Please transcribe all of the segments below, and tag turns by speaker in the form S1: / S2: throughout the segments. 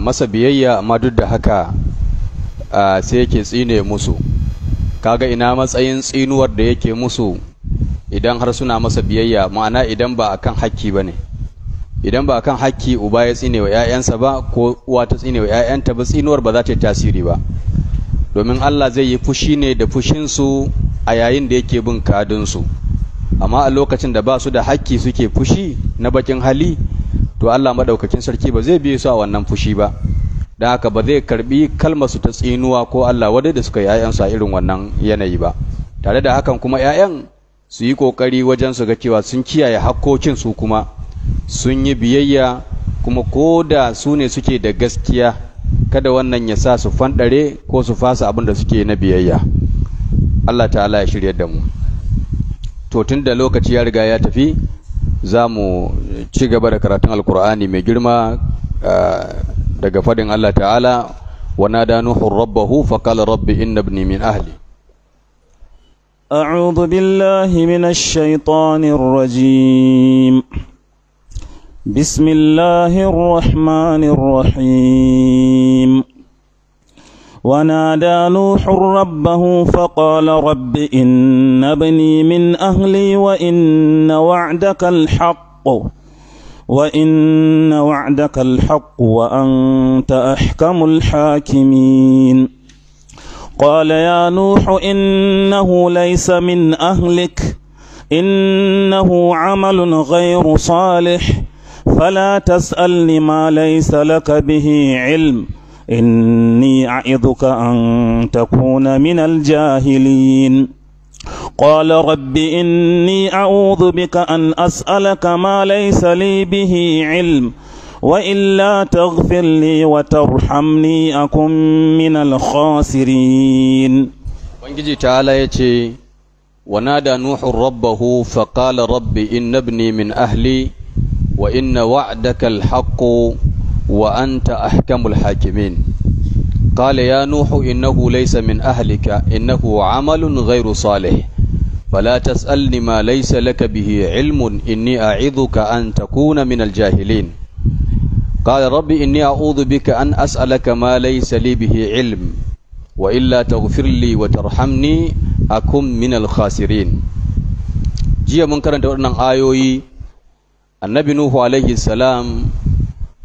S1: masa biyayya amma duk da haka sai yake tsine musu. Kaga ina matsayin tsinuwar da yake musu idan har suna masa biyayya ma'ana idan ba akan hakki ba ne. Idan ba akan hakki uba ya tsine wa 'ya'yansa ba ko uwa ta tsine wa 'ya'yanta ba tsinuwar ba za ta yi tasiri ba. Domin Allah zai yi fushi ne da fushinsu a yayin da yake bin kadinsu. Amma a lokacin da ba su da hakki suke fushi na bakin hali to Allah madaukakin sarki ba zai biye su a wannan fushi ba. Don haka ba zai karɓi kalmar su ta tsinuwa ko Allah wadai da suka yi 'ya'yansu a irin wannan yanayi ba. Tare da hakan kuma 'ya'yan su yi ƙoƙari wajen su ga cewa sun kiyaye hakkokin su kuma sun yi biyayya kuma ko da su ne suke da gaskiya kada wannan ya sa su fanɗare ko su fasa abin da suke na biyayya. Allah ta'ala ya shirya da mu. To tun da lokaci ya riga ya tafi za mu ci gaba da karatun alkur'ani mai girma daga fadin Allah ta'ala wa nada nuhu rabbahu fa qala rabbi inna ibni min ahli
S2: أعوذ بالله من الشيطان الرجيم بسم الله الرحمن الرحيم ونادى نوح ربه فقال رب إن ابني من أهلي وإن وعدك الحق وإن وعدك الحق وأنت أحكم الحاكمين. قال يا نوح إنه ليس من أهلك إنه عمل غير صالح فلا تسألني ما ليس لك به علم. إني أعظك أن تكون من الجاهلين قال رب إني أعوذ بك أن أسألك ما ليس لي به علم وإلا تغفر لي وترحمني أكن من الخاسرين
S1: Ubangiji ta'ala ya ce, Wanada Nuhu rabbahu faƙala rabbi inna ibni min ahli wa inna wa'daka alhaqqu wa anta ahkamul hakimin. قال يا نوح إنه ليس من أهلك إنه عمل غير صالح فلا تسألني ما ليس لك به علم إني أعظك أن تكون من الجاهلين قال رب إني أعوذ بك أن أسألك ما ليس لي به علم وإلا تغفر لي وترحمني أكن من الخاسرين جي من كرنت ورنان آيوي النبي نوح عليه السلام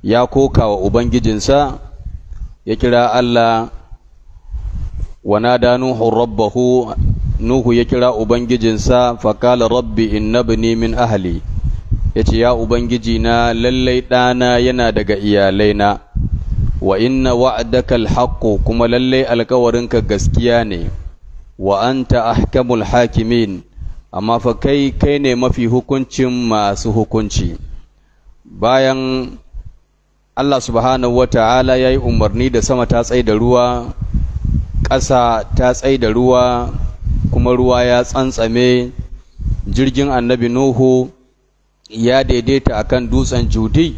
S1: ya koka wa ubangijinsa ya kira Allah wanada nuhu rabbahu nuhu ya kira ubangijinsa faƙala rabbi innabni min ahali ya ce ya ubangiji na lallai ɗana yana daga iyalaina wa inna wa'adaka alhaqqu kuma lallai alkawarinka gaskiya ne wa anta ahkamul hakimin. Amma fa kai kai ne mafi hukuncin masu hukunci. Bayan Allah subhanahu wa ta'ala ya yi umarni da sama ta tsai da ruwa, ƙasa ta tsai da ruwa, kuma ruwa ya tsantsame, jirgin annabi Nuhu ya daidaita akan dutsen Judi.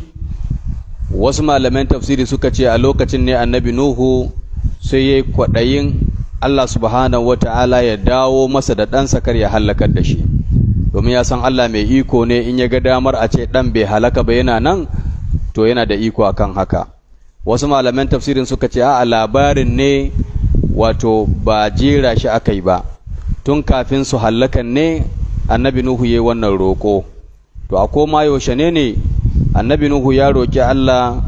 S1: Wasu malaman tafsiri suka ce a lokacin ne annabi Nuhu sai ya yi kwaɗayin Allah subhanahu wa ta'ala ya dawo masa da ɗansa kar ya hallakar da shi. Domin ya san Allah mai iko ne in ya ga damar a ce ɗan bai halaka ba yana nan, to yana da iko akan haka. Wasu malaman tafsirin suka ce a labarin ne wato ba jera shi aka yi ba. Tun kafin su hallakan ne annabi nuhu ya yi wannan roƙo. To a koma yaushe ne ne annabi nuhu ya roƙi allah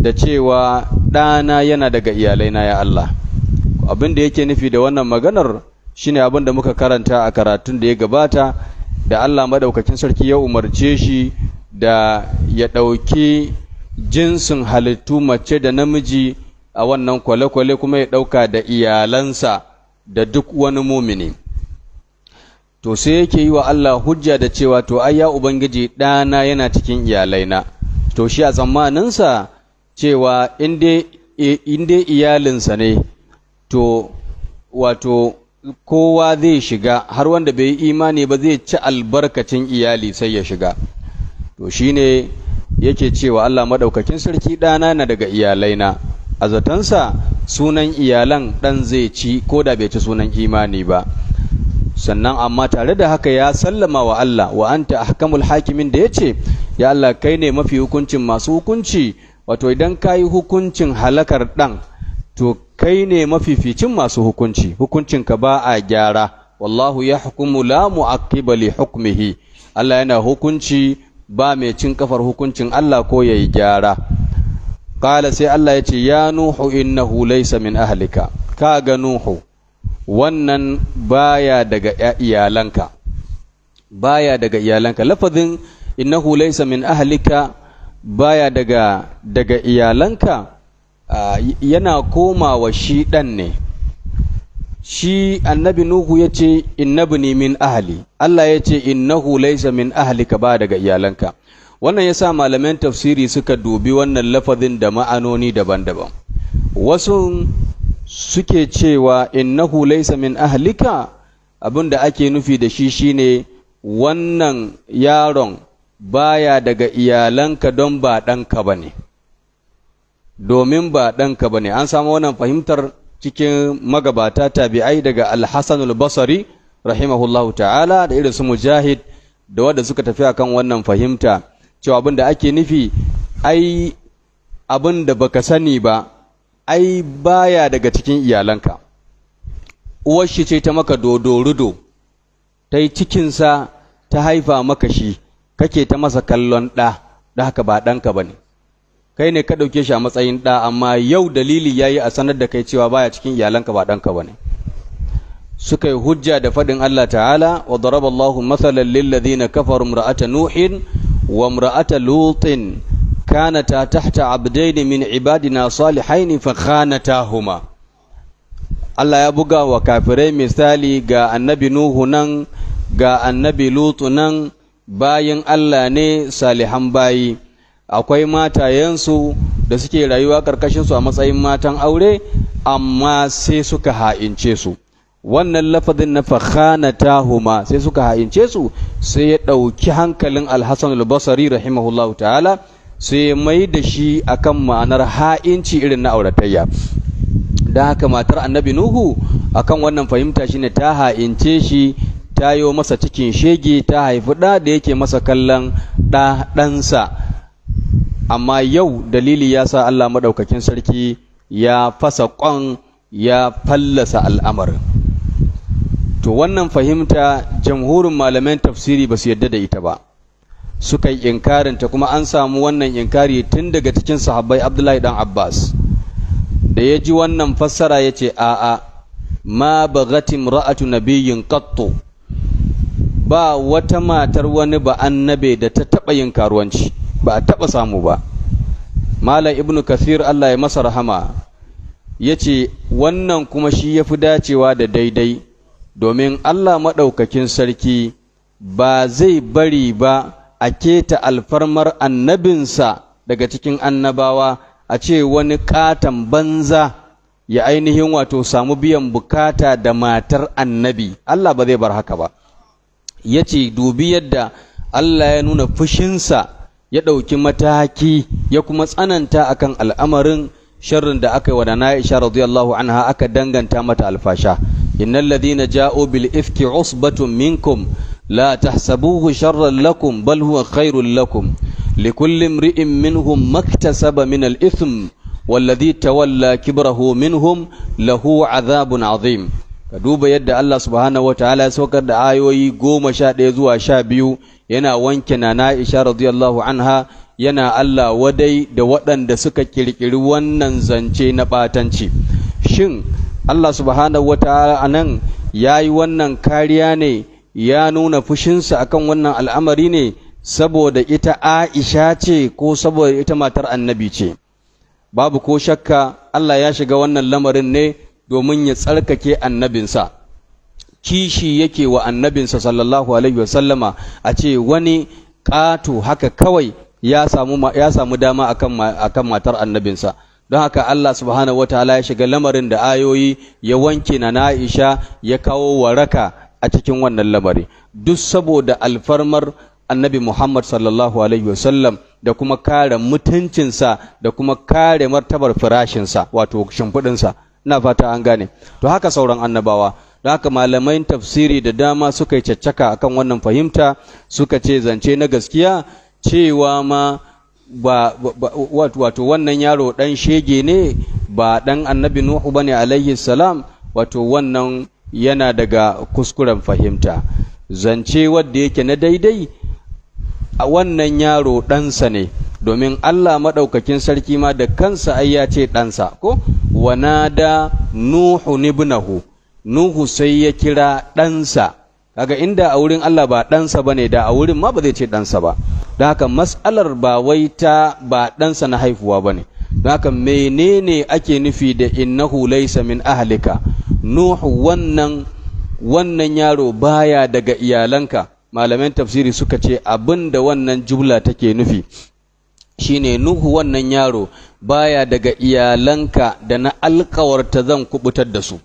S1: da cewa ɗana yana daga iyalaina ya allah. Abin da yake nufi da wannan maganar shine abin da muka karanta a karatun da ya gabata da allah maɗaukakin sarki ya umarce shi da ya ɗauki jinsin halittu mace da namiji a wannan kwale-kwale kuma ya ɗauka da iyalansa da duk wani mumini. To sai yake yi wa Allah hujja da cewa to ai ya ubangiji ɗana yana cikin iyalaina. To shi a tsammaninsa cewa in dai iyalinsa ne to wato kowa zai shiga har wanda bai yi imani ba zai ci albarkacin iyali sai ya shiga. To shine yake cewa Allah madaukakin sarki ɗana na daga iyalaina. A zatonsa sunan iyalan ɗan zai ci ko da bai ci sunan imani ba. Sannan amma tare da haka ya sallama wa Allah wa anta ahkamul hakimin da ya ce ya Allah kai ne mafi hukuncin masu hukunci. Wato idan ka yi hukuncin halakar ɗan to kai ne mafificin masu hukunci. Hukuncinka ba a gyara. Wallahu ya hukumu la mu'aqqiba li hukmihi. Allah yana hukunci ba mai cin kafar hukuncin Allah ko yayi gyara. Qala sai Allah ya ce ya nuhu innahu laysa min ahlika. Kaga nuhu wannan baya daga iyalanka. Baya daga iyalanka. Lafazin innahu laysa min ahlika baya daga daga iyalanka yana komawa shi ɗan ne. Shi annabi nuhu ya ce innabni min ahli. Allah ya ce innahu laysa min ahlika ba daga iyalanka. Wannan yasa malaman tafsiri suka dubi wannan lafazin da ma'anoni daban-daban. Wasu suke cewa innahu laysa min ahlika abin da ake nufi da shi shine wannan yaron baya daga iyalanka don ba ɗanka ba ne. Domin ba ɗanka ba ne. An samu wannan fahimtar cikin magabata tabi'ai daga alhassanul basari rahimahullahu ta'ala da irin su mujahid da wadda suka tafi akan wannan fahimta cewa abin da ake nufi ai abin da baka sani ba ai baya daga cikin iyalanka. Uwar shi ce ta maka dodorudo ta yi cikinsa ta haifa maka shi kake ta masa kallon ɗa da haka ba ɗanka ba ne. Kai ne ka ɗauke shi a matsayin ɗa amma yau dalili ya yi a sanar da kai cewa baya cikin iyalanka ba ɗanka ba ne. Suka yi hujja da faɗin Allah ta'ala wa daraba Allahu mathalan lil ladina kafaru imra'ata nuhin wa imra'ata lutin kanata tahta abdaini min ibadina salihaini fa khanatahuma. Allah ya buga wa kafirai misali ga annabi Nuhu nan ga annabi Lutu nan bayin Allah ne salihan bayi. Akwai matayensu da suke rayuwa ƙarƙashinsu a matsayin matan aure amma sai suka ha'ince su. Wannan lafazin na fakhanatahuma sai suka ha'ince su sai ya ɗauki hankalin alhassan albasari rahimahullahu ta'ala sai ya mai da shi akan ma'anar ha'inci irin na auratayya. Da haka matar annabi nuhu akan wannan fahimta shine ta ha'ince shi ta yi masa cikin shege ta haifi ɗa da yake masa kallon ɗa ɗansa. Amma yau dalili ya sa Allah maɗaukakin sarki ya fasa ƙwan ya fallasa al'amarin. To wannan fahimta jamhurin malaman tafsiri ba su yadda da ita ba. Suka yi inkarinta kuma an samu wannan inkari tun daga cikin sahabbai abdullahi dan abbas. Da ya ji wannan fassara ya ce a'a ma bagatim ra'atu nabiyyin qattu. Ba wata matar wani ba annabe da ta taɓa yin karuwanci. Ba a taɓa samu ba. Malam ibnu kathir allah ya masa rahama ya ce wannan kuma shi ya fi dacewa da daidai domin allah maɗaukakin sarki ba zai bari ba a keta alfarmar annabinsa daga cikin annabawa a ce wani ƙaton banza ya ainihin wato samu biyan buƙata da matar annabi. Allah ba zai bar haka ba. Ya ce dubi yadda allah ya nuna fushinsa ya ɗauki mataki ya kuma tsananta akan al'amarin sharrin da aka yi wa da Aisha radiyallahu anha aka danganta mata alfasha innal ladina ja'u bil ifki usbatun minkum la tahsabuhu sharran lakum bal huwa khairul lakum likulli imri'in minhum maktasaba min al ithm والذي تولى كبره منهم له عذاب عظيم ka duba yadda Allah subhanahu wa ta'ala ya saukar da ayoyi goma sha ɗaya zuwa sha biyu. Yana wanke na Aisha radiyallahu anha yana Allah wadai da waɗanda suka kirkiri wannan zance na ɓatanci. Shin Allah subhanahu wa ta'ala a nan ya yi wannan kariya ne ya nuna fushinsa akan wannan al'amari ne saboda ita Aisha ce ko saboda ita matar annabi ce? Babu ko shakka Allah ya shiga wannan lamarin ne domin ya tsarkake annabinsa. Kishi yake wa annabinsa sallallahu alaihi wasallama a ce wani ƙato haka kawai ya samu ya samu dama akan akan matar annabinsa. Don haka Allah subhanahu wataala ya shiga lamarin da ayoyi ya wanke na Aisha ya kawo waraka a cikin wannan lamari. Duk saboda alfarmar annabi Muhammad sallallahu alaihi wasallam da kuma kare mutuncinsa da kuma kare martabar firashinsa wato shimfiɗinsa. Ina fata an gane. To haka sauran annabawa. Don haka malamai tafsiri da dama suka yi caccaka akan wannan fahimta suka ce zance na gaskiya cewa ma ba, wato wannan yaro ɗan shege ne ba ɗan annabi Nuhu ba ne alaihi salam wato wannan yana daga kuskuren fahimta. Zance wadda yake na daidai a wannan yaro ɗansa ne. Domin Allah maɗaukakin sarki ma da kansa ai ya ce ɗansa ko? Wanada Nuhu nibnahu Nuhu sai ya kira ɗansa. Kaga inda a wurin Allah ba ɗansa ba ne da a wurin ma ba zai ce ɗansa ba. Don haka mas'alar ba wai ta ba ɗansa na haifuwa ba ne. Don haka menene ake nufi da innahu laysa min ahlika? Nuhu wannan wannan yaro baya daga iyalanka. Malaman tafsiri suka ce abin da wannan jumla take nufi shine Nuhu wannan yaro baya daga iyalanka da na alkawarta zan kuɓutar da su.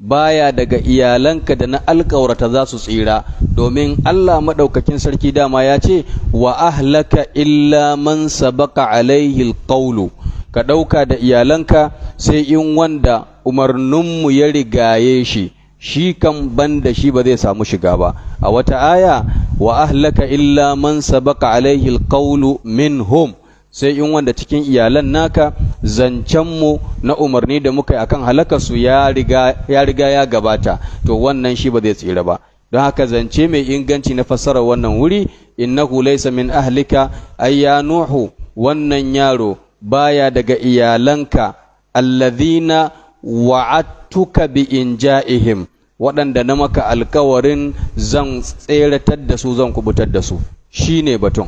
S1: Baya daga iyalanka da na alkawarta za su tsira. Domin Allah maɗaukakin sarki dama ya ce wa ahlaka illa man sabaka alaihi alqawlu. Ka ɗauka da iyalanka sai in wanda umarninmu ya rigaye shi. Shi kan banda shi ba zai samu shiga ba. A wata aya wa ahlaka illa man sabaka alaihi alqawlu minhum. Sai in wanda cikin iyalan naka zancenmu na umarni da muka yi akan halakarsu ya riga ya riga ya gabata. To wannan shi ba zai tsira ba. Don haka zance mai inganci na fassarar wannan wuri innahu laysa min ahlika ay ya nuhu wannan yaro baya daga iyalanka alladhina wa'adtuka bi inja'ihim. Waɗanda na maka alkawarin zan tseratar da su zan kuɓutar da su. Shine batun.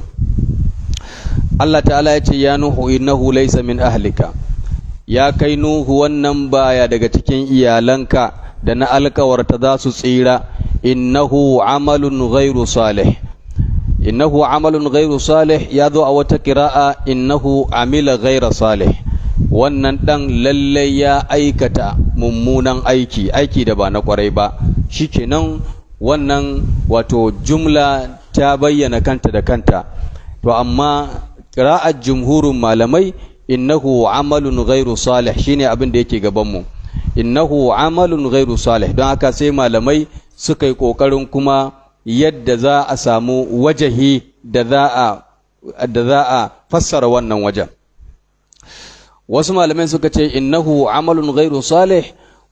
S1: Allah ta'ala ya ce ya nuhu innahu laysa min ahlika. Ya kai nuhu wannan baya daga cikin iyalanka da na alkawarta za su tsira. Innahu amalun ghairu salih. Innahu amalun ghairu salih ya zo a wata kira'a innahu amila ghaira salih. Wannan dan lallai ya aikata mummunan aiki aiki da ba na ƙwarai ba. Shikenan wannan wato jumla ta bayyana kanta da kanta. To amma qira'ar jumhurin malamai innahu amalun ghairu salih shine abin da yake gaban mu. Innahu amalun ghairu salih don haka sai malamai suka yi ƙoƙarin kuma yadda za a samu wajahi da za a da za a fassara wannan wajen. Wasu malamai suka ce innahu amalun ghairu salih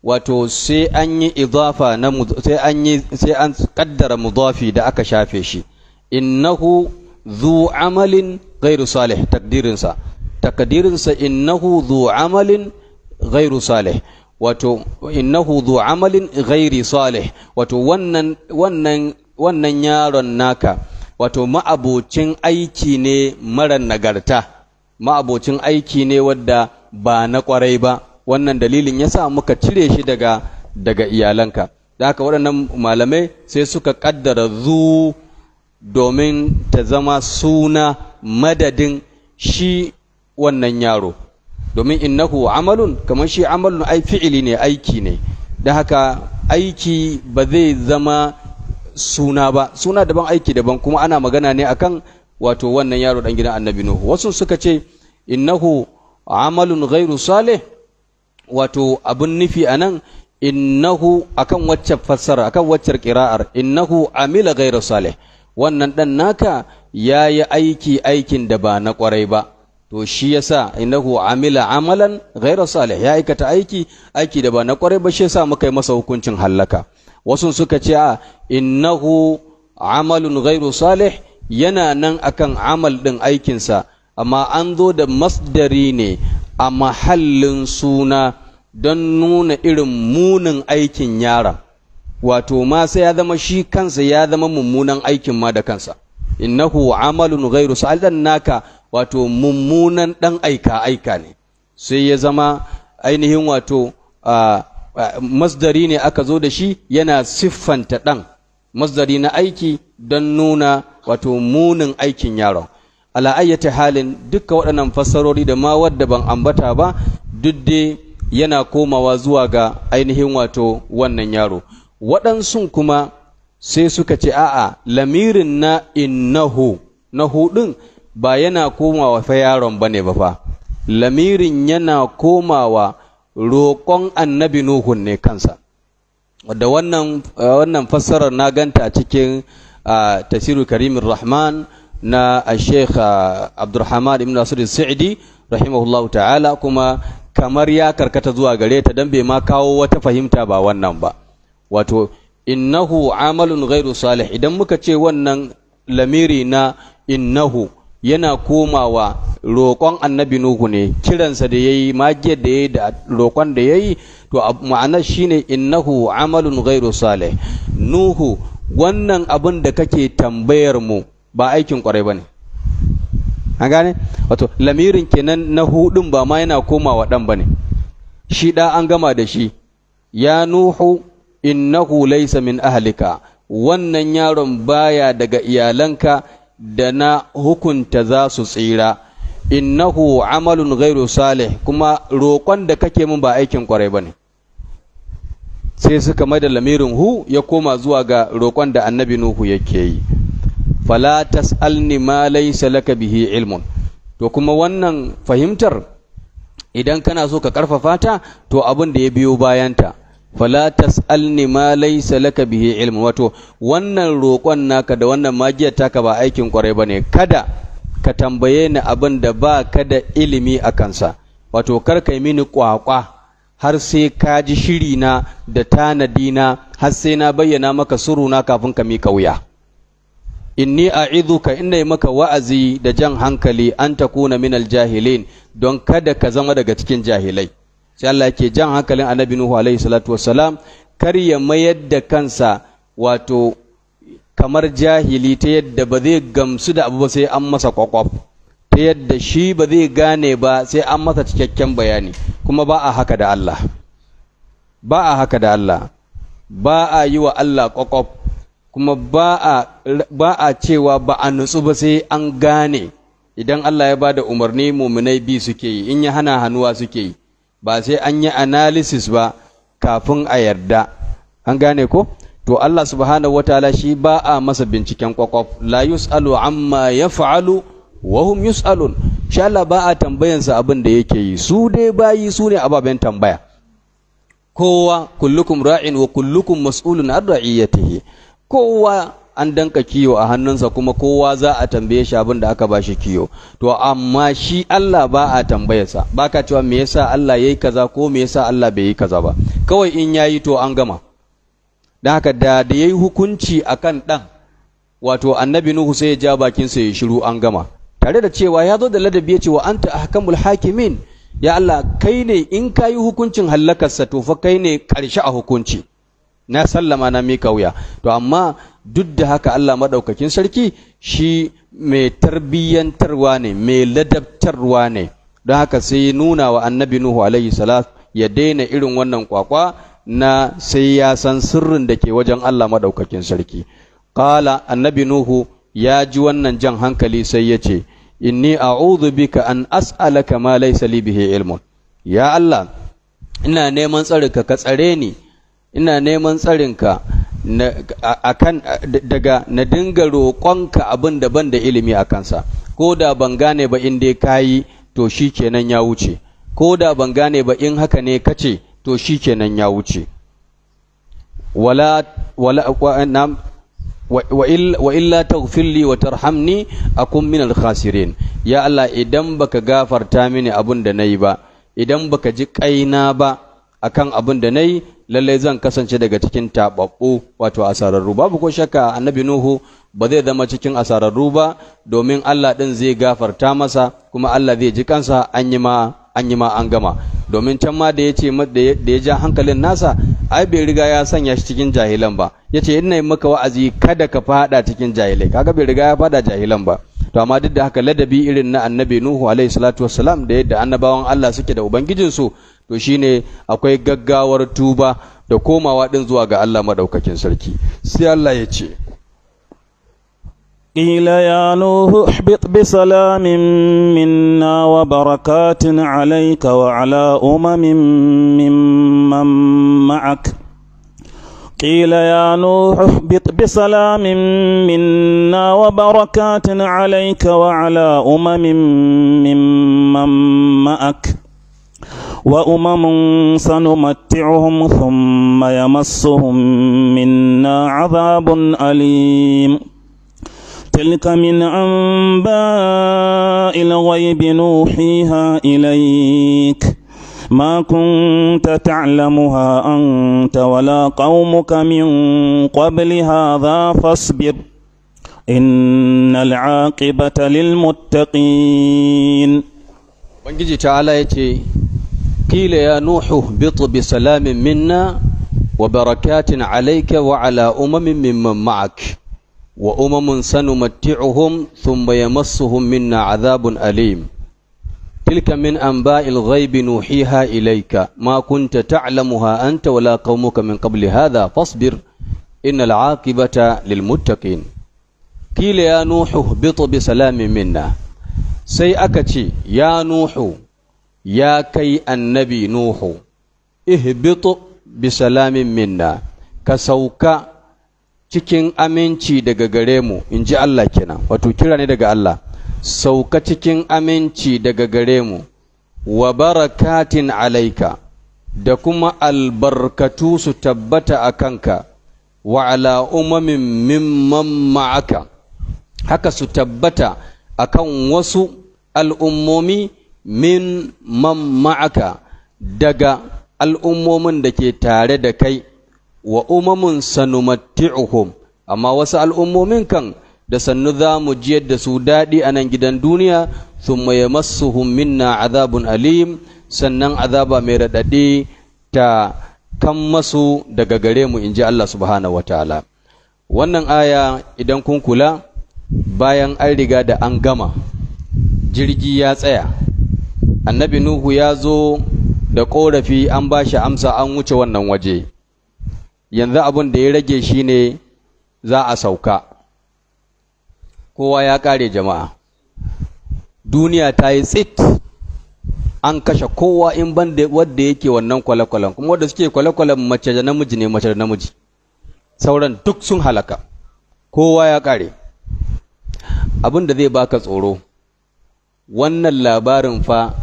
S1: wato sai an yi idafa na sai an yi sai an kaddara mudafi da aka shafe shi. Innahu zu amalin ghairu salih takdirinsa. Takdirinsa innahu zu amalin ghairu salih. Wato innahu zu amalin ghairi salih. Wato wannan wannan wannan yaron naka wato ma'abocin aiki ne mara nagarta. Ma'abocin aiki ne wadda ba na ƙwarai ba. Wannan dalilin yasa muka cire shi daga daga iyalanka. Da haka waɗannan malamai sai suka ƙaddara zu domin ta zama suna madadin shi wannan yaro. Domin innahu amalun kamar shi amalun ai fi'ili ne aiki ne. Da haka aiki ba zai zama suna ba. Suna daban aiki daban kuma ana magana ne akan wato wannan yaro dan gidan annabi nuhu. Wasu suka ce innahu amalun ghairu salih. Wato abun nufi a nan innahu akan wacce fassara akan waccar qira'ar innahu amila ghairu salih. Wannan dan naka yayi aiki aikin da ba na ƙwarai ba. To shi yasa innahu amila amalan ghairu salih. Ya aikata aiki aiki da ba na ƙwarai ba shi yasa muka yi masa hukuncin hallaka. Wasu suka ce innahu amalun ghairu salih. Yana nan akan amal ɗin aikinsa amma an zo da masdari ne a mahallin suna don nuna irin munin aikin yaron. Wato ma sai ya zama shi kansa ya zama mummunan aikin ma da kansa. Innahu amalun ghairu salihan naka wato mummunan dan aika aika ne. Sai ya zama ainihin wato masdari ne aka zo da shi yana siffanta dan. Masdari na aiki don nuna wato munin aikin yaron. Ala ayyata halin duka waɗannan fassarori da ma wadda ban ambata ba duk dai yana komawa zuwa ga ainihin wato wannan yaro. Waɗansu kuma sai suka ce a'a lamirin na innahu na hudun ba yana komawa fa yaron ba ne ba fa. Lamirin yana komawa roƙon annabi nuhun ne kansa. Da wannan wannan fassarar na ganta a cikin tasiru karimin rahman na Sheikh Abdulrahman ibn Nasir Sa'idi rahimahullahu ta'ala kuma kamar ya karkata zuwa gare ta dan bai ma kawo wata fahimta ba wannan ba. Wato innahu amalun ghairu salih. Idan muka ce wannan lamiri na innahu yana komawa roƙon annabi Nuhu ne. Kiransa da yayi magiyar da yayi da roƙon da yayi to ma'anar shine innahu amalun ghairu salih. Nuhu wannan abin da kake tambayar mu ba aikin ƙwarai ba ne. An gane? Wato lamirin kenan na hudun ba ma yana komawa dan ba ne. Shi da an gama da shi. Ya Nuhu innahu laysa min ahlika. Wannan yaron baya daga iyalanka da na hukunta za su tsira. Innahu amalun ghairu salih. Kuma roƙon da kake min ba aikin ƙwarai ba ne. Sai suka mai da lamirin hu ya koma zuwa ga roƙon da annabi nuhu yake yi. Fala tas'alni ma laysa laka bihi ilmun. To kuma wannan fahimtar idan kana so ka ƙarfafa ta to abin da ya biyo bayanta. Fala tas'alni ma laysa laka bihi ilm wato wannan roƙon naka da wannan magiyar taka ba aikin ƙwarai ba ne kada ka tambaye ni abin da ba ka da ilimi a kansa. Wato kar kai mini kwakwa har sai ka ji shiri na da tanadi na har sai na bayyana maka suruna kafin ka mika wuya. Inni a'idhuka inna yi maka wa'azi da jan hankali an takuna minal jahilin don kada ka zama daga cikin jahilai. Sai Allah ke jan hankalin annabi Nuhu alaihi salatu wassalam kar ya mayar da kansa wato kamar jahili ta yadda ba zai gamsu da abu ba sai an masa kwakwaf. Ta yadda shi ba zai gane ba sai an masa cikakken bayani. Kuma ba a haka da Allah. Ba a haka da Allah. Ba a yi wa Allah kwakwaf kuma ba a cewa ba a nutsu ba sai an gane. Idan Allah ya ba da umarni muminai bi suke yi. In ya hana hannuwa suke yi. Ba sai an yi analysis ba kafin a yarda. An gane ko? To Allah subhanahu wataala shi ba a masa binciken kwakwaf la yus'alu amma yaf'alu wa hum yus'alun. Shi Allah ba a tambayansa abin da yake yi. Su dai bayi su ne ababen tambaya. Kowa kullukum ra'in wa kullukum mas'ulun an ra'iyatihi. Kowa an danka kiyo a hannunsa kuma kowa za a tambaye shi abin da aka bashi kiyo. To amma shi Allah ba a tambayarsa. Ba ka cewa me yasa Allah yayi kaza ko me yasa Allah bai yi kaza ba. Kawai in yayi to an gama. Dan haka da da yayi hukunci akan dan wato annabi Nuhu sai ya ja bakin sa ya shiru an gama. Tare da cewa ya zo da ladabi ya ce wa anta ahkamul hakimin. Ya Allah kai ne in kayi hukuncin hallakarsa to fa kai ne ƙarshe a hukunci. Na sallama na mika wuya. To amma duk da haka Allah maɗaukakin sarki shi mai tarbiyyantarwa ne mai ladabtarwa ne. Don haka sai nuna wa annabi Nuhu alaihi salat ya daina irin wannan kwakwa na sai ya san sirrin da ke wajen Allah maɗaukakin sarki. Qala annabi Nuhu ya ji wannan jan hankali sai ya ce inni a'udhu bika an as'alaka ma laysa li bihi ilmun. Ya Allah ina neman tsarinka ka tsare ni. Ina neman tsarinka akan daga na dinga roƙonka abin da ban da ilimi a kansa. Ko da ban gane ba in dai kayi to shi kenan ya wuce. Ko da ban gane ba in haka ne kace to shi kenan ya wuce. Wala wala wa illa taghfir li wa tarhamni akun minal khasirin. Ya Allah idan baka gafarta mini abin da na yi ba idan baka ji kaina ba akan abin da na yi lallai zan kasance daga cikin taɓaɓɓu wato asararru. Babu ko shakka annabi nuhu ba zai zama cikin asararru ba domin Allah ɗin zai gafarta masa kuma Allah zai ji kansa an yi ma an yi ma an gama. Domin can ma da ya ce da ya ja hankalin nasa ai bai riga ya sanya shi cikin jahilan ba. Ya ce ina yi maka wa'azi kada ka fada cikin jahilai. Kaga bai riga ya fada jahilan ba. To amma duk da haka ladabi irin na annabi nuhu alaihi salatu wassalam da yadda annabawan Allah suke da ubangijinsu to shine akwai gaggawar tuba da komawa din zuwa ga Allah madaukakin sarki. Sai Allah ya ce
S2: قيل يا نوح اهبط بسلام منا وبركات عليك وعلى أمم ممن معك. قيل يا نوح اهبط بسلام منا وبركات عليك وعلى أمم ممن معك. وأمم سنمتعهم ثم يمسهم منا عذاب أليم. تلك من أنباء الغيب نوحيها إليك ما كنت تعلمها أنت ولا قومك من قبل هذا فاصبر إن العاقبة للمتقين
S1: Ubangiji ta'ala ya ce, Kila ya Nuhu bitu bi salamin minna wa barakatin alaika wa wa umamun sanumatti'uhum thumma yamassuhum minna azabun alim. Tilka min anba'il ghaibi nuhiha ilayka. Ma kunta ta'lamuha anta wala qaumuka min qabli hadha fasbir. Innal aqibata lil muttaqin. Kila ya nuhu ihbitu bi salamin minna. Sai aka ce ya nuhu ya kai annabi nuhu ihbitu bi minna. Ka sauka cikin aminci daga gare mu in ji Allah kenan. Wato kira ne daga Allah. Sauka cikin aminci daga gare mu. Wa barakatin alaika da kuma albarkatu su tabbata a kanka. Wa ala umamin mimman ma'aka haka su tabbata akan wasu al'ummomi min man ma'aka daga al'ummomin da ke tare da kai wa umamun sanumatti'uhum. Amma wasu al'ummomin kan da sannu za mu jiyar da su daɗi a nan gidan duniya sun maye masu minna azabun alim. Sannan azaba mai raɗaɗe ta kan masu daga gare mu in ji Allah subhanahu wa ta'ala. Wannan aya idan kun kula bayan an riga da an gama jirgi ya tsaya. Annabi nuhu ya zo da ƙorafi an ba shi amsa an wuce wannan waje. Yanzu abin da ya rage shi ne za a sauka. Kowa ya ƙare jama'a. Duniya ta yi tsit. An kashe kowa in ban da wadda yake wannan kwale-kwalen. Kuma wadda suke kwale-kwalen mace da namiji ne mace da namiji. Sauran duk sun halaka. Kowa ya ƙare. Abin da zai baka tsoro wannan labarin fa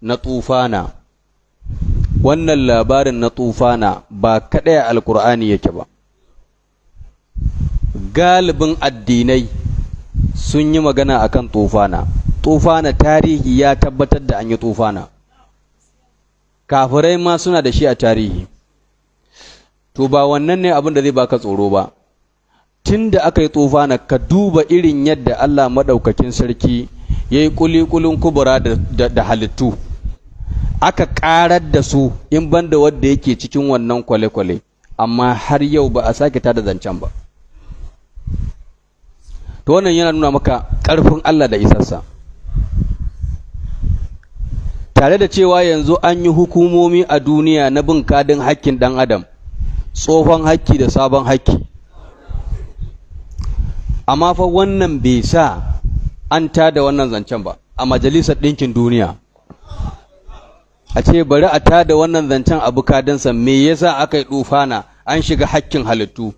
S1: na tufana. Wannan labarin na tufana ba kaɗai alkur'ani yake ba. Galibin addinai sun yi magana akan tufana. Tufana tarihi ya tabbatar da an yi tufana. Kafirai ma suna da shi a tarihi. To ba wannan ne abin da zai baka tsoro ba. Tun da aka yi tufana ka duba irin yadda Allah maɗaukakin sarki ya yi kulikulin kubura da, halittu. Aka ƙarar da su in banda wadda yake cikin wannan kwale-kwale amma har yau ba a sake tada zancen ba. To wannan yana nuna maka ƙarfin Allah da isarsa tare da cewa yanzu an yi hukumomi a duniya na bin kadin hakkin ɗan adam tsohon hakki da sabon hakki. Amma fa wannan bai sa an tada wannan zancen ba a majalisar ɗinkin duniya. A ce bari a tada wannan zancen abu kadansa me yasa aka yi ɗufana an shiga hakkin halittu.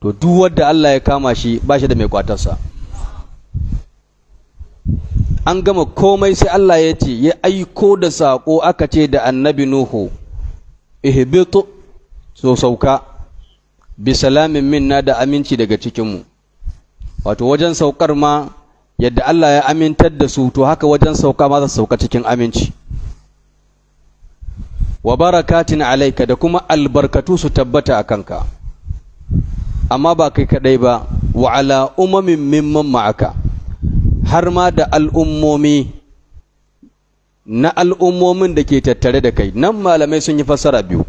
S1: To duk wadda Allah ya kama shi ba shi da mai kwatarsa. An gama komai sai Allah ya ce ya aiko da saƙo aka ce da annabi Nuhu ihbitu so sauka bi salamin minna da aminci daga cikinmu. Wato wajen saukar ma yadda Allah ya amintar da su to haka wajen sauka ma za sauka cikin aminci. Wa barakatin alaika da kuma albarkatu su tabbata a kanka. Amma ba kai kadai ba wa ala umamin mimman ma'aka. Har ma da al'ummomi na al'ummomin da ke tattare da kai. Nan malamai sun yi fassara biyu.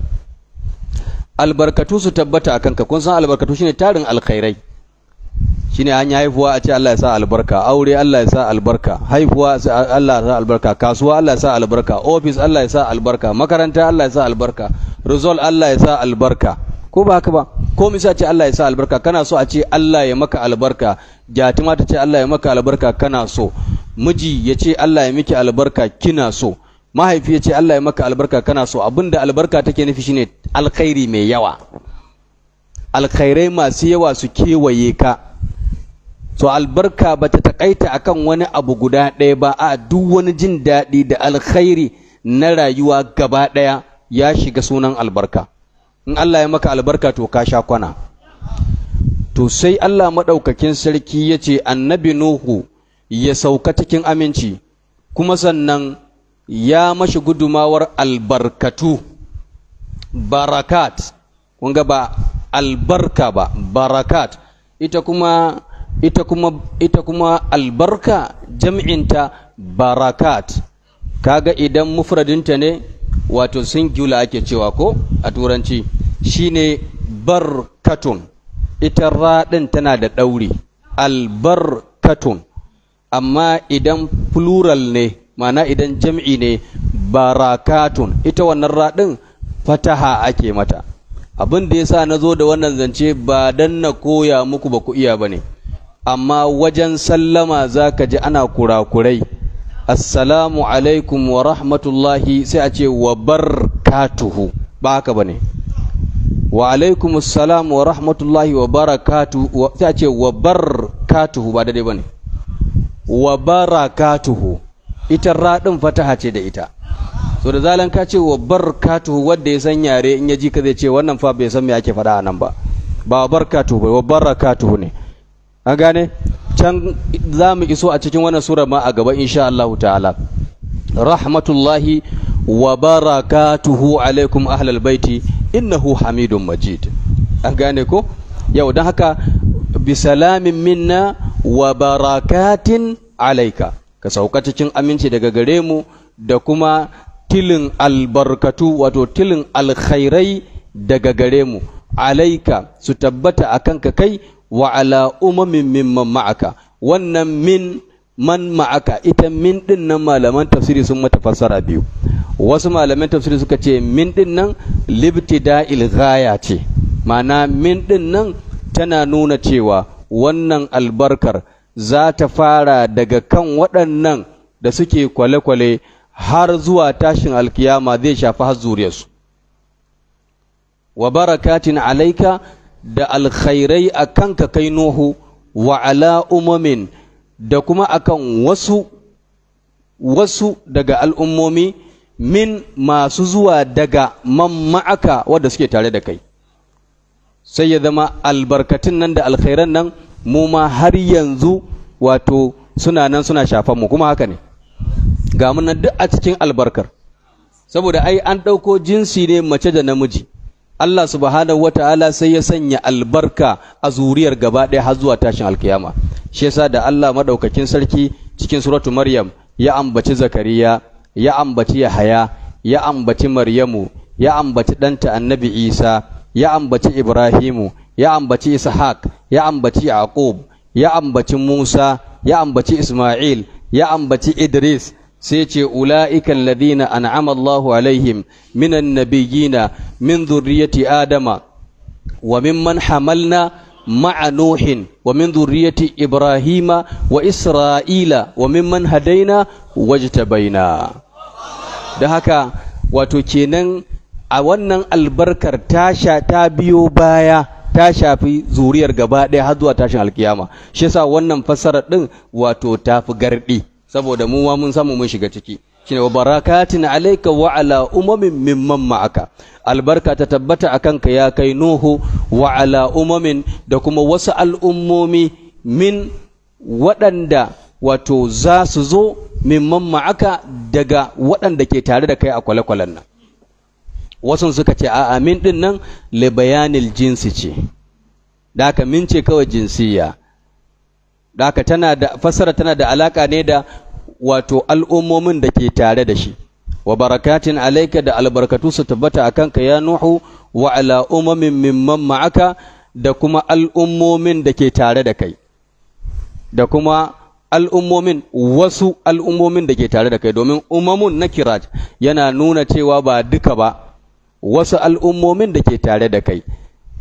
S1: Albarkatu su tabbata a kanka. Kun san albarkatu shine tarin alkhairai. Shine an yi haifuwa a ce Allah ya sa albarka aure Allah ya sa albarka haifuwa Allah ya sa albarka kasuwa Allah ya sa albarka office Allah ya sa albarka makaranta Allah ya sa albarka result Allah ya sa albarka ko ba haka ba ko misa ce Allah ya sa albarka kana so a ce Allah ya maka albarka jatima ta ce Allah ya maka albarka kana so miji ya ce Allah ya miki albarka kina so mahaifi ya ce Allah ya maka albarka kana so abin da albarka take nufi shine alkhairi mai yawa alkhairai masu yawa su kewaye ka so albarka ba ta takaita akan wani abu guda ɗaya ba a duk wani jin daɗi da alkhairi na rayuwa gaba ɗaya ya shiga sunan albarka. In Allah ya maka albarka to ka sha kwana. To sai Allah maɗaukakin sarki ya ce annabi Nuhu ya sauka cikin aminci kuma sannan ya mashi gudumawar albarkatu. Barakat kun ga ba albarka ba barakat. Ita kuma ita kuma ita kuma albarka jam'inta barakat. Kaga idan mufradinta ne wato singular ake cewa ko a turanci shine barkatun. Ita raɗin tana da ɗauri albarkatun. Amma idan plural ne mana idan jam'i ne barakatun. Ita wannan raɗin fataha ake mata. Abin da yasa na zo da wannan zance ba dan na koya muku ba ku iya ba ne. Amma wajen sallama za ka ji ana kurakurai. Assalamu alaikum wa rahmatullahi sai a ce wa barkatuhu. Ba haka ba ne. Wa alaikum assalam wa rahmatullahi wa barakatuhu. Sai a ce wa barkatuhu ba daidai ba ne. Wa barakatuhu. Ita raɗin fataha ce da ita. So da zalan ka ce wa barakatuhu wanda ya san yare in ya ji ka zai ce wannan fa bai san me ake faɗa a nan ba. Ba wa barakatuhu ba wa barakatuhu ne. An gane? Can za mu iso a cikin wannan sura ma a gaba insha Allah ta'ala. Rahmatullahi wa barakatuhu alaikum ahlal baiti innahu hamidun majid. An gane ko? Yau don haka bisalamin minna wa barakatin alaika. Ka sauka cikin aminci daga gare mu da kuma tilin albarkatu wato tilin alkhairai daga gare mu. Alaika su tabbata akan ka kai wa ala umamin mimman ma'aka. Wannan min man ma'aka ita min ɗin nan malaman tafsiri sun mata fassara biyu. Wasu malaman tafsiri suka ce min ɗin nan libtida'il ghaya ce. Ma'ana min ɗin nan tana nuna cewa wannan albarkar za ta fara daga kan waɗannan da suke kwale-kwale har zuwa tashin alkiyama zai shafi har zuriyarsu. Wa barakatin alaika da alkhairai a kanka kai Nuhu wa ala umamin da kuma akan wasu wasu daga al'ummomi min masu zuwa daga mamma'aka wadda suke tare da kai. Sai ya zama albarkatun nan da alkhairan nan mu ma har yanzu wato suna nan suna shafan mu kuma haka ne. Ga nan duk a cikin albarkar. Saboda ai an ɗauko jinsi ne mace da namiji. Allah subhanahu wata'ala sai ya sanya albarka a zuriyar gaba ɗaya har zuwa tashin alkiyama shi yasa da Allah madaukakin sarki cikin suratu Maryam ya ambaci Zakariya ya ambaci Yahaya ya ambaci Maryamu ya ambaci ɗanta Annabi Isa ya ambaci Ibrahimu ya ambaci Ishaq ya ambaci Yaqub ya ambaci Musa ya ambaci Isma'il ya ambaci Idris sai ce ula'ikan ladina an'ama Allahu alaihim minan nabiyina min zurriyati Adama wa mimman hamalna ma'a Nuhin wa min zurriyati Ibrahima wa Isra'ila wa mimman hadaina wajtabaina da haka wato kenan a wannan albarkar ta sha ta biyo baya ta shafi zuriyar gaba ɗaya har zuwa tashin alkiyama. Shi yasa wannan fassarar din wato tafi gardi saboda mu ma mun samu mun shiga ciki. Shine wa barakatin alayka wa ala umamin mimman ma'aka. Albarka ta tabbata akan ka ya kai nuhu wa ala umamin da kuma wasu al'ummomi min waɗanda wato za su zo mimman ma'aka daga waɗanda ke tare da kai a kwale-kwalen nan. Wasu suka ce a amin ɗin nan li bayanil jinsi ce. Da haka min ce kawai jinsiya. Da haka tana da fassara tana da alaka ne da wato al'ummomin da ke tare da shi. Wa barakatin alaika da albarkatu su tabbata a kanka ya nuhu wa ala umamin mimman ma'aka da kuma al'ummomin da ke tare da kai. Da kuma al'ummomin wasu al'ummomin da ke tare da kai. Domin umamun na kiraj yana nuna cewa ba duka ba wasu al'ummomin da ke tare da kai.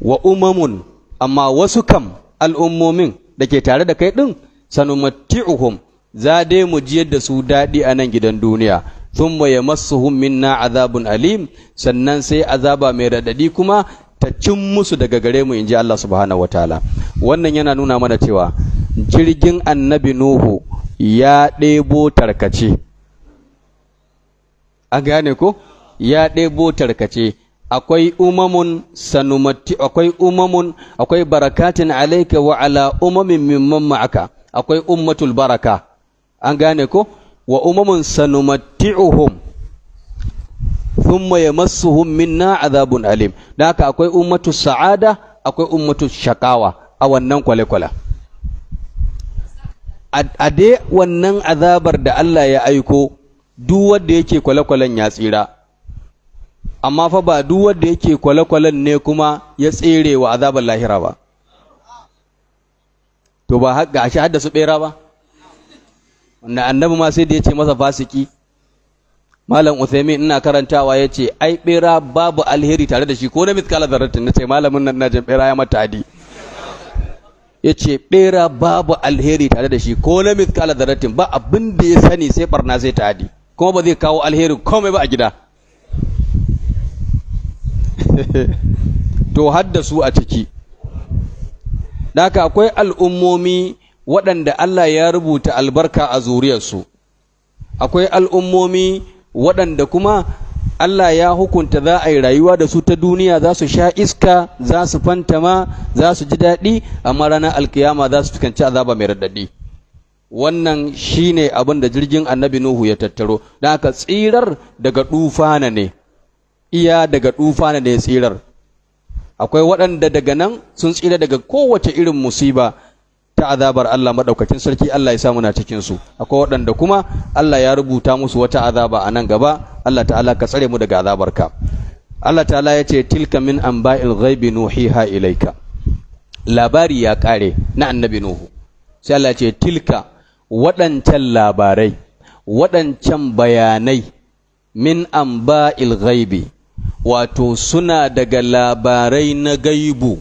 S1: Wa umamun amma wasu kam al'ummomin da ke tare da kai ɗin sanumatti'uhum za dai mu jiyar da su daɗi a nan gidan duniya. Thumma yamassuhum minna azabun alim. Sannan sai azaba mai raɗaɗi kuma ta cin musu daga gare mu inji Allah subhanahu wataala wannan yana nuna mana cewa jirgin annabi Nuhu ya ɗebo tarkace. An gane ko? Ya ɗebo tarkace. Akwai umamun sanumatti akwai umamun akwai barakatin alayka wa ala umamin mimman ma'aka. Akwai ummatul baraka. An gane ko? Wa umamun sanumatti'uhum thumma yamassuhum minna azabun alim. Da haka akwai ummatu sa'ada akwai ummatu shakawa a wannan kwale-kwale. A dai wannan azabar da Allah ya aiko duk wanda yake kwale-kwalen ya tsira. Amma fa ba duk wanda yake kwale-kwalen ne kuma ya tsere wa azabar lahira ba. To ba ga shi hadda su bera ba. Wanda annabi ma sai da ya ce masa fasiki. Malam Uthaymin ina karantawa ya ce ai bera babu alheri tare da shi ko na mitkala zarratin na ce malamin nan najin bera ya mata adi. Ya ce bera babu alheri tare da shi ko na mitkala zarratin ba abin da ya sani sai barna sai ta adi kuma ba zai kawo alheri komai ba a gida. to haddasu a ciki. Daka akwai al'ummomi waɗanda Allah ya rubuta albarka a zuriyarsu, akwai al'ummomi waɗanda kuma Allah ya hukunta za a yi rayuwa da su ta duniya za su sha iska, za su fantama, za su ji daɗi, amma ranar alkiyama za su fuskanci azaba mai raɗaɗi. Wannan shi ne abin da jirgin annabi Nuhu ya tattaro, don tsirar daga ɗufana ne, iya daga ɗufana ne tsirar. akwai waɗanda daga nan sun tsira daga kowace irin musiba ta azabar Allah maɗaukakin sarki Allah ya samu na cikin su akwai waɗanda kuma Allah ya rubuta musu wata azaba a nan gaba Allah ta'ala ka tsare mu daga azabarka. Allah ta'ala ya ce tilka min anba'il ghaibi nuhiha ilaika labari ya kare na annabi nuhu. Sai Allah ya ce tilka waɗancan labarai waɗancan bayanai min anba'il ghaibi wato suna daga labarai na gaibu.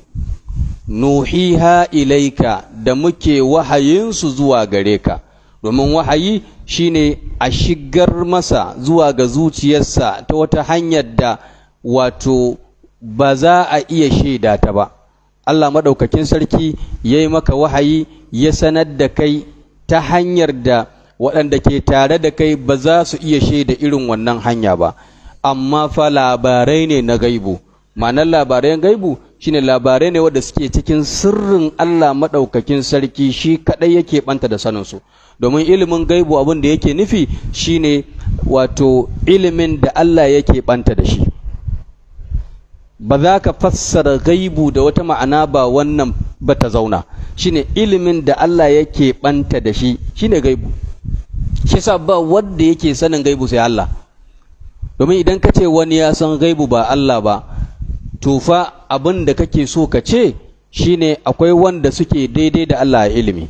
S1: Nuhiha ilaika da muke wahayinsu zuwa gare ka. Domin wahayi shine a shigar masa zuwa ga zuciyarsa ta wata hanyar da wato ba za a iya shaida ta ba. Allah maɗaukakin sarki ya yi maka wahayi ya sanar da kai ta hanyar da waɗanda ke tare da kai ba za su iya shaida irin wannan hanya ba. Amma fa labarai ne na gaibu. Ma'anar labarai gaibu shine labarai ne wadda suke cikin sirrin Allah maɗaukakin sarki shi kaɗai yake ɓanta da saninsu. Domin ilimin gaibu abin da yake nufi shine wato ilimin da Allah yake ɓanta da shi. Ba za ka fassara gaibu da wata ma'ana ba wannan ba ta zauna. Shine ilimin da Allah yake ɓanta da shi shine gaibu. Shi sa ba wanda yake sanin gaibu sai Allah. Domin idan ka ce wani ya san gaibu ba Allah ba to fa abin da kake so ka ce shine akwai wanda suke daidai da Allah a ilimi.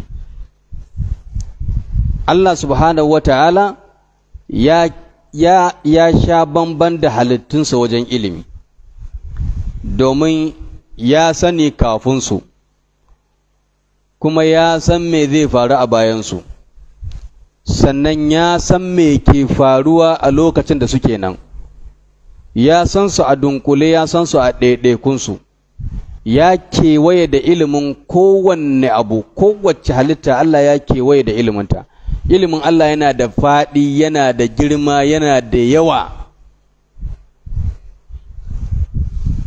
S1: Allah subhanahu wa ta'ala ya, ya, ya sha bamban da halittunsa wajen ilimi. Domin ya sani kafinsu kuma ya san me zai faru a bayansu. Sannan ya san me ke faruwa a lokacin da suke nan. Ya san su a dunkule ya san su a ɗaiɗaikunsu. Ya kewaye da ilimin kowanne abu kowace halitta Allah ya kewaye da iliminta. Ilimin Allah yana da faɗi yana da girma yana da yawa.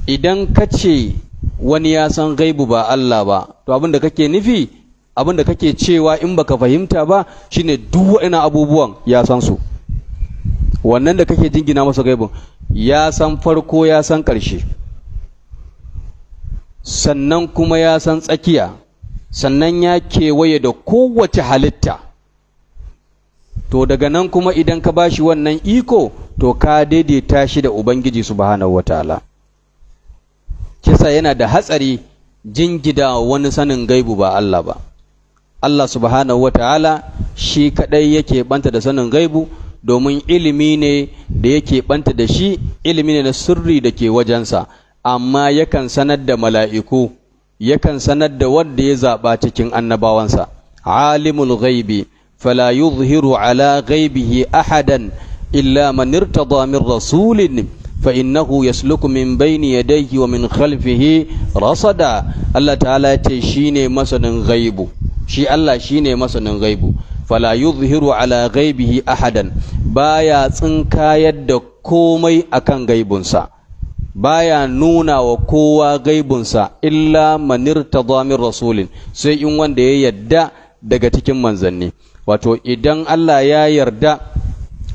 S1: Idan ka ce wani ya san gaibu ba Allah ba to abin da kake nufi abin da kake cewa in baka fahimta ba shine duk waɗannan abubuwan ya san su. Wannan da kake jingina masa gaibin ya san farko ya san ƙarshe. Sannan kuma ya san tsakiya. Sannan ya kewaye da kowace halitta. To daga nan kuma idan ka bashi wannan iko to ka daidaita shi da ubangiji subhanahu wataala kisa yana da hatsari jingida wani sanin gaibu ba Allah ba. Allah subhanahu wataala shi kadai yake banta da sanin gaibu domin ilimi ne da yake banta da shi ilimi ne na sirri da ke wajensa. Amma yakan sanar da mala'iku yakan sanar da wanda ya zaɓa cikin annabawansa. Alimul ghaibi fala yuzhiru ala ghaibihi ahadan illa man irtada min rasulin min bayni yadayhi wa min khalfihi rasada Allah ta'ala ce shine masanin ghaibu shi Allah shine masanin ghaibu fala yuzhiru ala ghaibihi ahadan baya tsinkayar da komai akan gaibunsa baya nuna wa kowa gaibunsa illa manirta min rasulin sai in wanda ya yadda daga cikin manzanni wato idan Allah ya yarda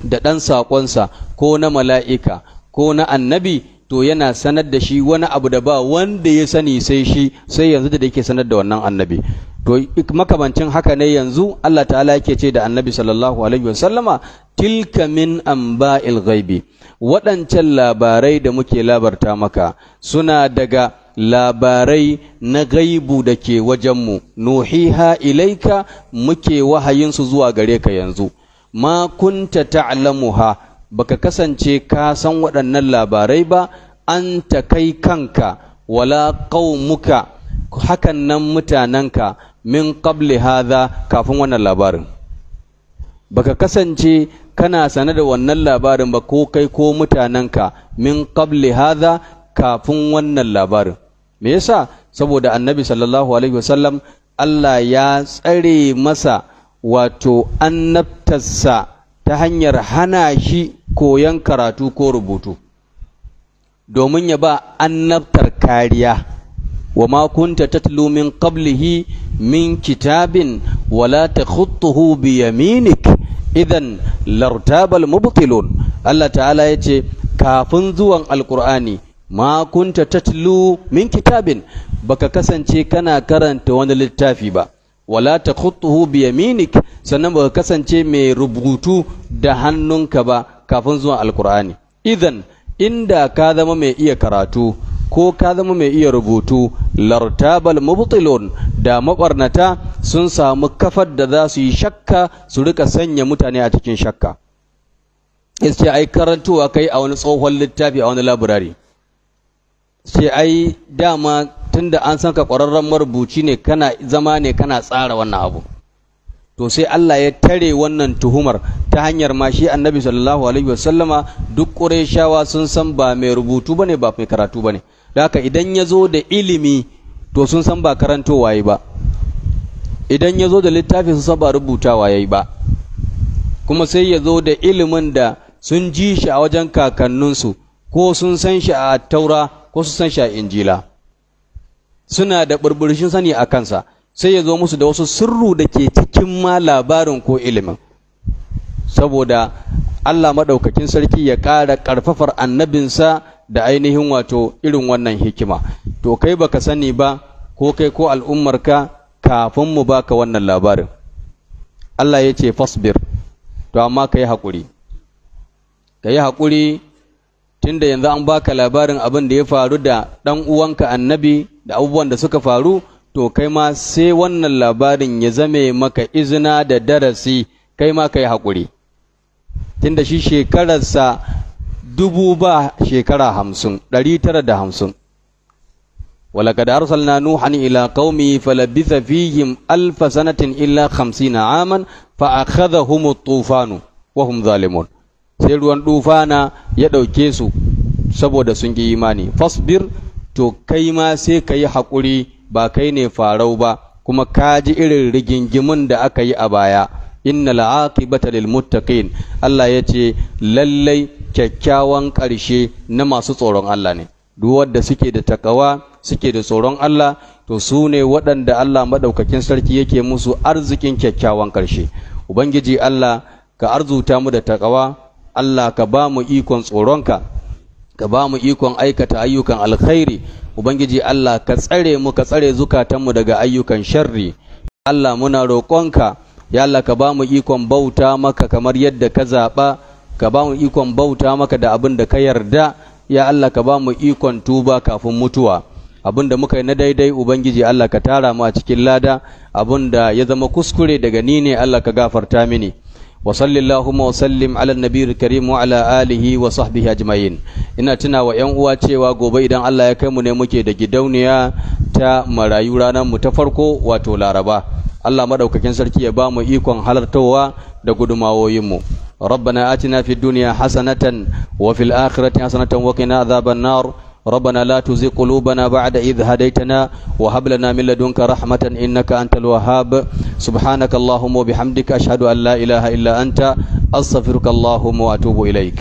S1: da ɗan saƙonsa ko na mala'ika ko na annabi to yana sanar da shi wani abu da ba wanda ya sani sai shi sai yanzu da yake sanar da wannan annabi. To makamancin haka ne yanzu Allah ta'ala yake ce da annabi sallallahu alaihi wasallama tilka min amba'il ghaibi. Waɗancan labarai da muke labarta maka suna daga labarai na gaibu da ke wajenmu. Nuhiha ilaika muke wahayinsu zuwa gare ka yanzu. Ma kunta ta'lamuha baka kasance ka san waɗannan labarai ba an ta kai kanka wala qaumuka hakan nan mutanenka min qabli hadha kafin wannan labarin. Baka kasance kana sane da wannan labarin ba ko kai ko mutanenka min qabli hadha kafin wannan labarin. Me yasa? Saboda annabi sallallahu alaihi wasallam Allah ya tsare masa wato annabtarsa ta hanyar hana shi koyon karatu ko rubutu. Domin ya ba annabtar kariya. Wa ma kunta tatlu min qablihi min kitabin wala takhutuhu bi yaminik. Idan lartabal mubtilun. Allah ta'ala ya ce kafin zuwan alkur'ani ma kunta tatlu min kitabin. Baka kasance kana karanta wani littafi ba. Wala takhutuhu bi yaminik. Sannan baka kasance mai rubutu da hannunka ba kafin zuwan alkur'ani idan inda ka zama mai iya karatu ko ka zama mai iya rubutu lartabal mubtilun da mabarnata sun samu kafar da za su yi shakka su riƙa sanya mutane a cikin shakka. Ce ai karantowa kai a wani tsohon littafi a wani laburari ce ai dama tunda an san ka ƙwararren marubuci ne kana zama ne kana tsara wannan abu. To sai Allah ya tare wannan tuhumar ta hanyar ma shi annabi sallallahu alaihi wasallama duk ƙureshawa sun san ba mai rubutu ba ne ba mai karatu ba ne. Da haka idan ya zo da ilimi to sun san ba karantowa yi ba. Idan ya zo da littafi sun san ba rubutawa yayi ba. Kuma sai ya zo da ilimin da sun ji shi a wajen kakanninsu ko sun san shi a taura ko sun san shi a injila. Suna da burburshin sani a kansa sai ya zo musu da wasu sirru da ke cikin ma labarin ko ilimin. Saboda Allah maɗaukakin sarki ya ƙara ƙarfafar annabinsa da ainihin wato irin wannan hikima. To kai baka sani ba ko kai ko al'ummarka kafin mu baka wannan labarin. Allah ya ce fasbir. To amma ka yi haƙuri. Ka yi haƙuri tunda yanzu an baka labarin abin da ya faru da ɗan uwanka annabi da abubuwan da suka faru to kai ma sai wannan labarin ya zame maka izina da darasi kai ma ka yi haƙuri tunda shi shekararsa dubu ba shekara hamsin ɗari tara da hamsin ولقد أرسلنا نوحا إلى قومه فلبث فيهم ألف سنة إلا خمسين عاما فأخذهم الطوفان وهم ظالمون sai ruwan dufana ya ɗauke su saboda sun ƙi imani. Fasbir to kai ma sai ka yi haƙuri ba kai ne farau ba kuma ka ji irin rigingimin da aka yi a baya. Inna la'aqibata lil muttaqin. Allah ya ce lallai kyakkyawan ƙarshe na masu tsoron Allah ne. Duk wanda suke da takawa suke da tsoron Allah to su ne waɗanda Allah maɗaukakin sarki yake musu arzikin kyakkyawan ƙarshe. Ubangiji Allah ka arzuta mu da takawa Allah ka ba mu ikon tsoronka ka ba mu ikon aikata ayyukan alkhairi. Ubangiji Allah ka tsare mu ka tsare zukatanmu daga ayyukan sharri. Allah muna roƙonka ya Allah ka ba mu ikon bauta maka kamar yadda ka zaɓa ka ba mu ikon bauta maka da abin da ka yarda. Ya Allah ka ba mu ikon tuba kafin mutuwa. Abin da muka yi na daidai ubangiji Allah ka tara mu a cikin lada. Abin da ya zama kuskure daga ni ne Allah ka gafarta mini. wa sallallahu wa sallim ala nabiyil karim wa ala alihi wa sahbihi ajma'in ina tuna wa yan uwa cewa gobe idan Allah ya kai mu ne muke da gidauniya ta marayu ranar mu ta farko wato laraba Allah madaukakin sarki ya ba mu ikon halartowa da gudumawoyin mu ربنا آتنا في الدنيا حسنة وفي الآخرة حسنة وقنا عذاب النار ربنا لا تزغ قلوبنا بعد إذ هديتنا وهب لنا من لدنك رحمة إنك أنت الوهاب سبحانك اللهم وبحمدك أشهد أن لا إله إلا أنت أستغفرك اللهم وأتوب إليك